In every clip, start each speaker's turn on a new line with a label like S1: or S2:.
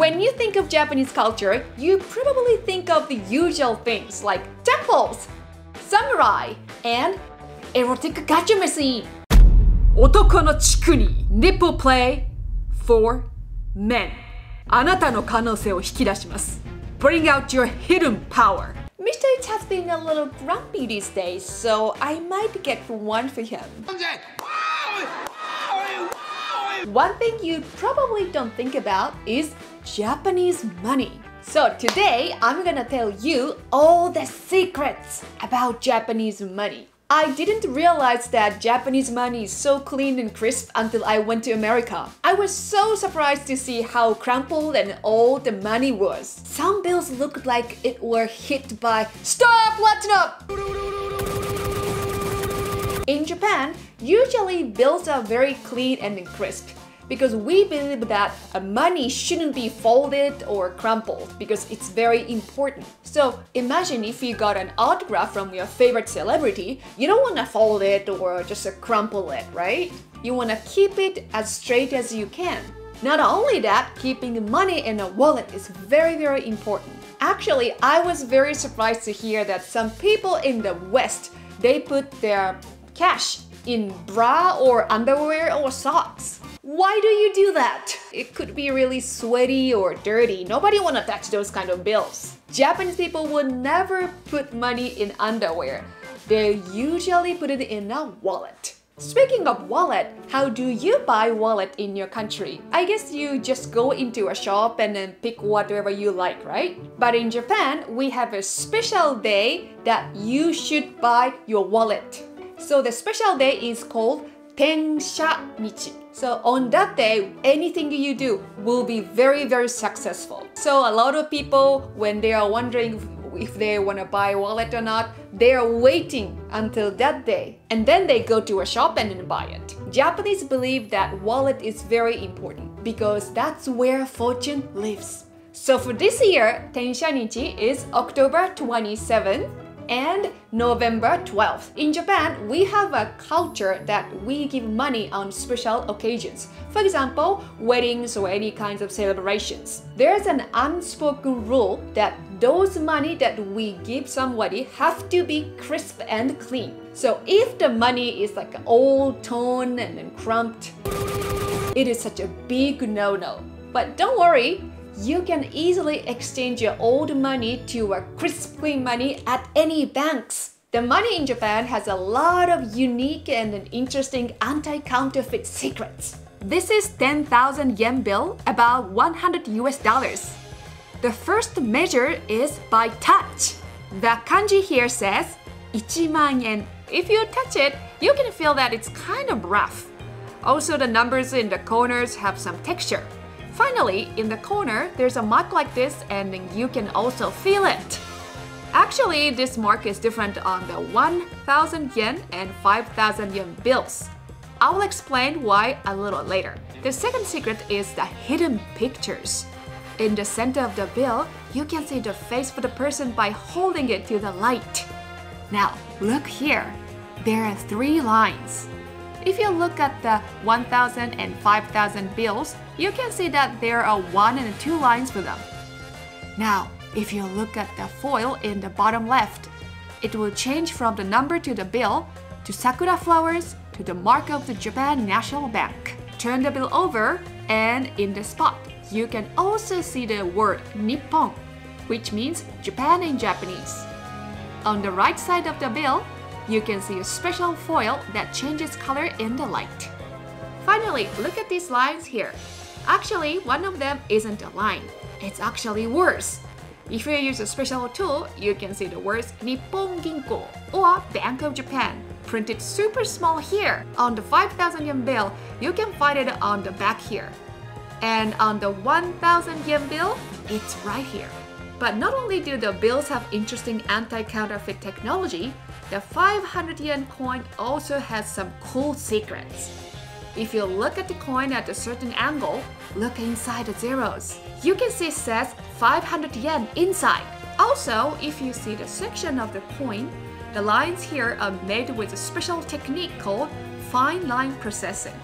S1: When you think of Japanese culture, you probably think of the usual things like temples, samurai, and erotic gacha machine. Otoko no chiku ni nipple play for men. Anata no kanose o hikidashi Bring out your hidden power. Mr. It has been a little grumpy these days, so I might get one for him. One thing you probably don't think about is Japanese money. So today, I'm gonna tell you all the secrets about Japanese money. I didn't realize that Japanese money is so clean and crisp until I went to America. I was so surprised to see how crumpled and old the money was. Some bills looked like it were hit by Stop, letting up! In Japan, usually bills are very clean and crisp because we believe that money shouldn't be folded or crumpled because it's very important. So imagine if you got an autograph from your favorite celebrity, you don't want to fold it or just crumple it, right? You want to keep it as straight as you can. Not only that, keeping money in a wallet is very, very important. Actually, I was very surprised to hear that some people in the West, they put their cash in bra or underwear or socks. Why do you do that? It could be really sweaty or dirty. Nobody wanna touch those kind of bills. Japanese people would never put money in underwear. They usually put it in a wallet. Speaking of wallet, how do you buy wallet in your country? I guess you just go into a shop and then pick whatever you like, right? But in Japan, we have a special day that you should buy your wallet. So the special day is called Tensha Nichi. So on that day, anything you do will be very, very successful. So a lot of people, when they are wondering if they want to buy a wallet or not, they are waiting until that day. And then they go to a shop and buy it. Japanese believe that wallet is very important because that's where fortune lives. So for this year, Tensha Nichi is October 27th and November 12th. In Japan, we have a culture that we give money on special occasions. For example, weddings or any kinds of celebrations. There's an unspoken rule that those money that we give somebody have to be crisp and clean. So if the money is like old, torn, and crumped, it is such a big no-no. But don't worry, you can easily exchange your old money to a crisp clean money at any banks. The money in Japan has a lot of unique and interesting anti-counterfeit secrets. This is 10,000 yen bill, about 100 US dollars. The first measure is by touch. The kanji here says 1万 yen. If you touch it, you can feel that it's kind of rough. Also, the numbers in the corners have some texture. Finally, in the corner, there's a mark like this and you can also feel it. Actually, this mark is different on the 1000 yen and 5000 yen bills. I will explain why a little later. The second secret is the hidden pictures. In the center of the bill, you can see the face of the person by holding it to the light. Now, look here. There are three lines. If you look at the 1000 and 5000 bills, you can see that there are one and two lines for them. Now, if you look at the foil in the bottom left, it will change from the number to the bill to sakura flowers to the mark of the Japan National Bank. Turn the bill over and in the spot, you can also see the word Nippon, which means Japan in Japanese. On the right side of the bill, you can see a special foil that changes color in the light. Finally, look at these lines here. Actually, one of them isn't a line. It's actually words. If you use a special tool, you can see the words Nippon Ginko or Bank of Japan printed super small here. On the 5000 yen bill, you can find it on the back here. And on the 1000 yen bill, it's right here. But not only do the bills have interesting anti-counterfeit technology, the 500 yen coin also has some cool secrets. If you look at the coin at a certain angle, look inside the zeros. You can see it says 500 yen inside. Also, if you see the section of the coin, the lines here are made with a special technique called fine line processing.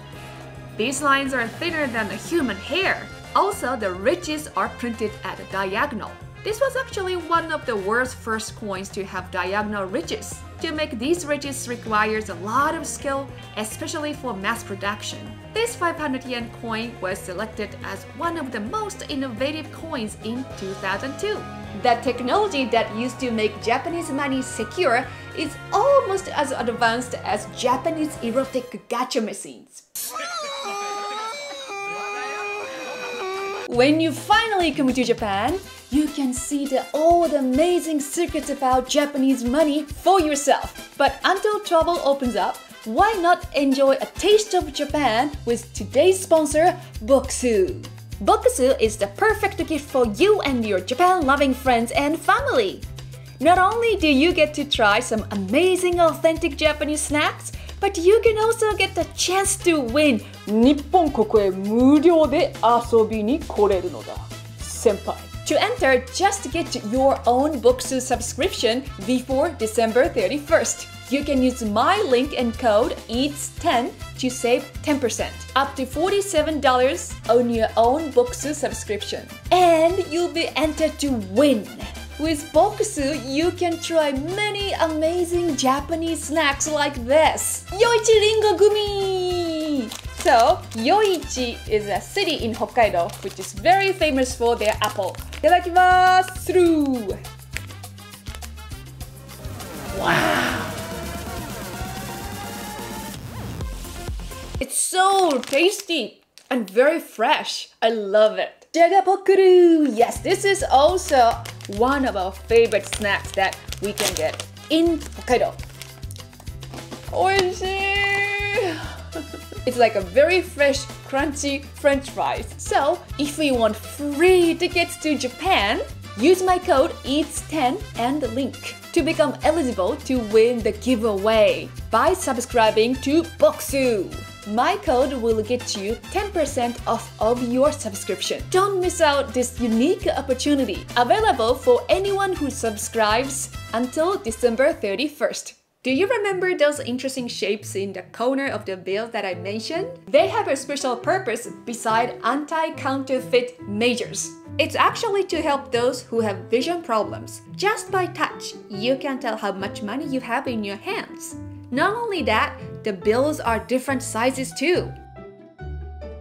S1: These lines are thinner than a human hair. Also, the ridges are printed at a diagonal. This was actually one of the world's first coins to have diagonal ridges. To make these ridges requires a lot of skill, especially for mass production. This 500 yen coin was selected as one of the most innovative coins in 2002. The technology that used to make Japanese money secure is almost as advanced as Japanese erotic gacha machines. When you finally come to Japan, you can see the all the amazing secrets about Japanese money for yourself. But until travel opens up, why not enjoy a taste of Japan with today's sponsor, Bokksu. Bokksu is the perfect gift for you and your Japan-loving friends and family. Not only do you get to try some amazing authentic Japanese snacks, but you can also get the chance to win 日本国へ無料で遊びに来れるのだ先輩 to enter, just get your own Bokksu subscription before December 31st. You can use my link and code EATS10 to save 10%, up to $47 on your own Bokksu subscription. And you'll be entered to win. With Bokksu, you can try many amazing Japanese snacks like this. Yoichi Ringo Gumi! So, Yoichi is a city in Hokkaido which is very famous for their apple. Through. Wow! It's so tasty and very fresh. I love it. Jagapokkuru! Yes, this is also one of our favorite snacks that we can get in Hokkaido. Oishi! It's like a very fresh, crunchy french fries. So, if you want free tickets to Japan, use my code EATS10 and the link to become eligible to win the giveaway by subscribing to Bokksu. My code will get you 10% off of your subscription. Don't miss out this unique opportunity, available for anyone who subscribes until December 31st. Do you remember those interesting shapes in the corner of the bill that I mentioned? They have a special purpose beside anti-counterfeit measures. It's actually to help those who have vision problems. Just by touch, you can tell how much money you have in your hands. Not only that, the bills are different sizes too.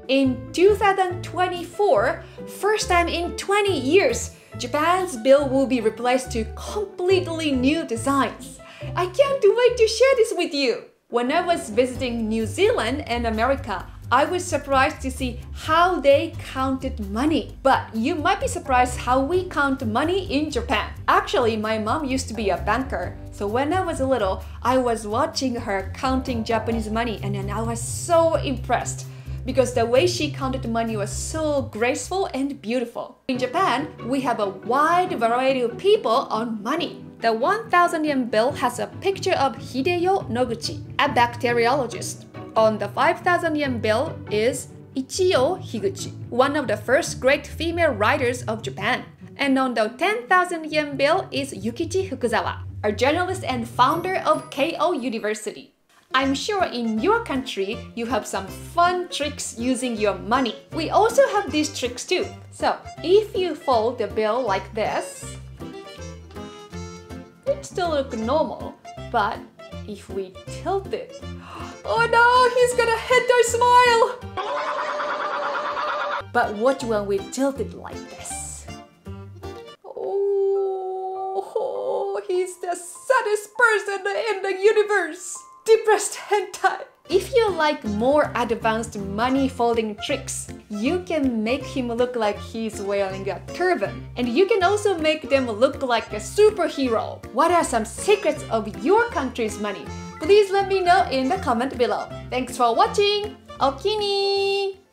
S1: In 2024, first time in 20 years, Japan's bill will be replaced to completely new designs. I can't wait to share this with you. When I was visiting New Zealand and America, I was surprised to see how they counted money. But you might be surprised how we count money in Japan. Actually, my mom used to be a banker. So when I was little, I was watching her counting Japanese money and then I was so impressed because the way she counted money was so graceful and beautiful. In Japan, we have a wide variety of people on money. The 1000 yen bill has a picture of Hideyo Noguchi, a bacteriologist. On the 5000 yen bill is Ichiyo Higuchi, one of the first great female writers of Japan. And on the 10,000 yen bill is Yukichi Fukuzawa, a journalist and founder of Keio University. I'm sure in your country you have some fun tricks using your money. We also have these tricks too. So if you fold the bill like this, it still look normal, but if we tilt it, Oh no, he's gonna hit our smile! But what when we tilt it like this? Oh, he's the saddest person in the universe! Depressed hentai! If you like more advanced money folding tricks, you can make him look like he's wearing a turban. And you can also make them look like a superhero. What are some secrets of your country's money? Please let me know in the comment below. Thanks for watching! Okini!